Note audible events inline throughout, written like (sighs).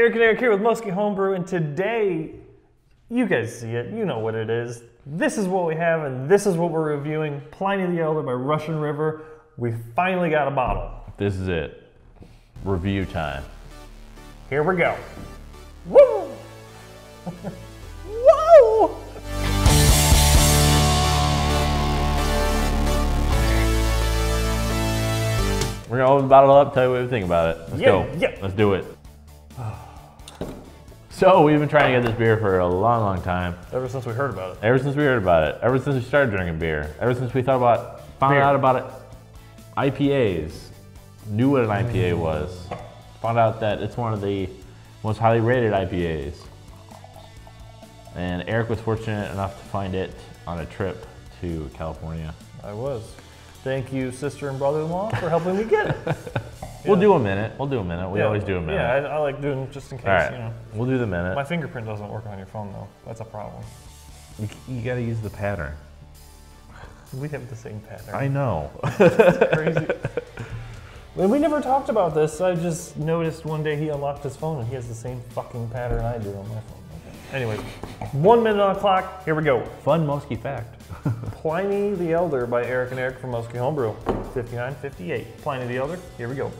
Eric and Eric here with Moski Homebrew, and today, you guys see it, you know what it is. This is what we have, and this is what we're reviewing Pliny the Elder by Russian River. We finally got a bottle. This is it. Review time. Here we go. Woo! (laughs) Whoa! We're gonna open the bottle up, tell you what we think about it. Let's Yeah, go. yeah. Let's do it. (sighs) So we've been trying to get this beer for a long, long time. Ever since we heard about it. Ever since we heard about it. Ever since we started drinking beer. Ever since we thought about, found Beer. out about it. IPAs. Knew what an IPA was. Found out that it's one of the most highly rated IPAs. And Eric was fortunate enough to find it on a trip to California. I was. Thank you, sister and brother-in-law, for helping me get it. (laughs) We'll do a minute. We'll do a minute. We Yeah. always do a minute. Yeah, I, I like doing just in case, All right. you know. We'll do the minute. My fingerprint doesn't work on your phone though. That's a problem. You, you gotta use the pattern. We have the same pattern. I know. (laughs) crazy. We never talked about this, I just noticed one day he unlocked his phone and he has the same fucking pattern I do on my phone. Okay. Anyways, one minute on the clock. Here we go. Fun Moski fact. (laughs) Pliny the Elder by Eric and Eric from Moski Homebrew. 59.58. Pliny the Elder. Here we go.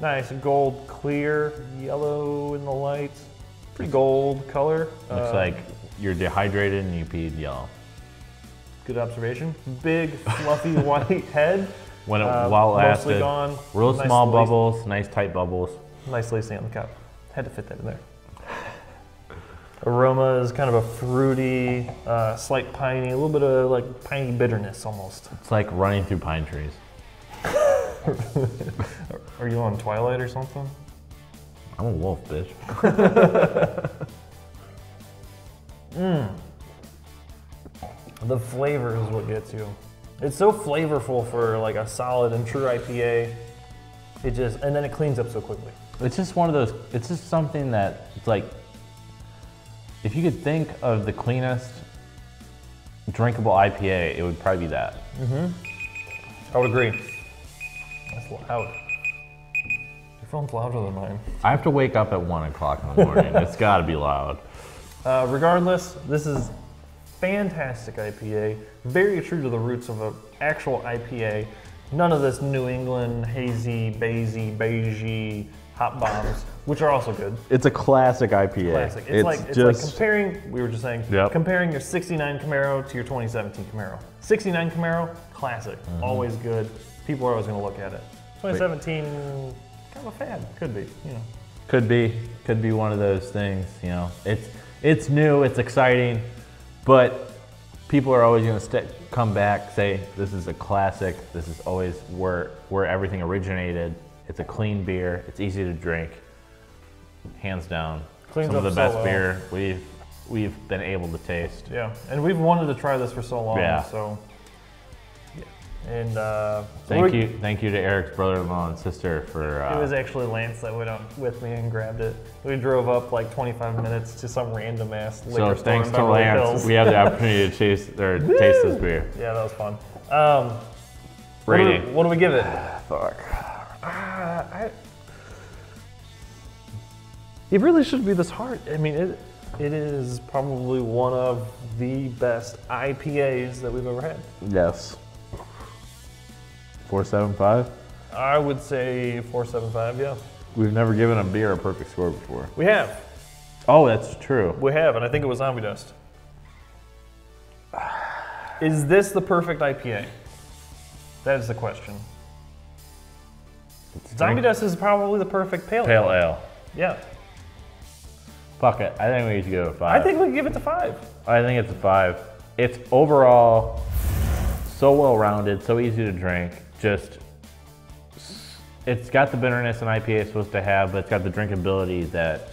Nice gold, clear, yellow in the light. Pretty gold color. Looks Uh, like you're dehydrated and you peed yellow. Good observation. Big, fluffy (laughs) white head. When it Uh, while mostly lasted, gone. real Nice small lace- bubbles, nice tight bubbles. Nice lacing on the cup. Had to fit that in there. Aroma is kind of a fruity, uh, slight piney, a little bit of like piney bitterness almost. It's like running through pine trees. (laughs) Are you on Twilight or something? I'm a wolf, bitch. Mmm. (laughs) The flavor is what gets you. It's so flavorful for like a solid and true IPA. It just and then it cleans up so quickly. It's just one of those. It's just something that it's like. If you could think of the cleanest drinkable IPA, it would probably be that. Mm-hmm. I would agree. Loud. Your phone's louder than mine. I have to wake up at one o'clock in the morning. it's (laughs) got to be loud. Uh, regardless, this is fantastic IPA. Very true to the roots of an actual IPA. None of this New England hazy, bazy, beigey hop bombs, which are also good. It's a classic IPA. Classic. It's, like it's like comparing. We were just saying Yep. comparing your '69 Camaro to your 2017 Camaro. '69 Camaro, classic, Mm-hmm. always good. People are always going to look at it. 2017, kind of a fad. Could be, you know. Could be, could be one of those things. You know, it's it's new, it's exciting, but people are always going to st- come back, say this is a classic. This is always where where everything originated. It's a clean beer. It's easy to drink. Hands down, Cleans some of up the so best well. beer we've we've been able to taste. Yeah, and we've wanted to try this for so long. Yeah. So. Yeah. And uh, Thank you, thank you to Eric's brother-in-law and sister for. Uh, It was actually Lance that went out with me and grabbed it. We drove up like 25 minutes to some random ass liquor so store thanks in to Lance, Hills. we have the opportunity to taste (laughs) or taste this beer. Yeah, that was fun. Um, what do we- What do we give it? (sighs) Fuck. Uh, I, it really shouldn't be this hard. I mean, it it is probably one of the best IPAs that we've ever had. Yes. Four seven five. I would say 475. Yeah, We've never given a beer a perfect score before. we have, Oh, that's true. we have, and I think it was Zombie Dust. Is this the perfect IPA? That is the question. Zombie Dust is probably the perfect pale. Pale ale. Yeah, Fuck it. I think we need to go to five. I think we can give it to five. I think it's a five. It's overall so well rounded, so easy to drink. Just it's got the bitterness an IPA is supposed to have, but it's got the drinkability that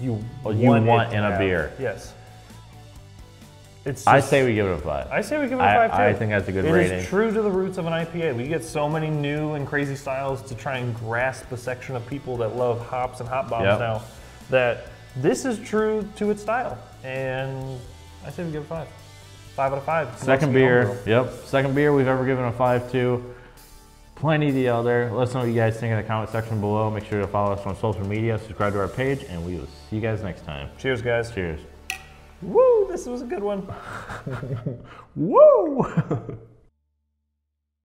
You Well, you it want in a have. beer. Yes. It's I say we give it a five. I say we give it a five too. I think that's a good It rating. It is true to the roots of an IPA. We get so many new and crazy styles to try and grasp a section of people that love hops and hop bombs Yep. now. That this is true to its style, and I say we give it a five. Five out of five. Second beer. Yep. Second beer we've ever given a five to. Plenty of the other. Let us know what you guys think in the comment section below. Make sure to follow us on social media, subscribe to our page, and we will see you guys next time. Cheers, guys. Cheers. Woo! This was a good one. (laughs) (laughs) Woo! (laughs)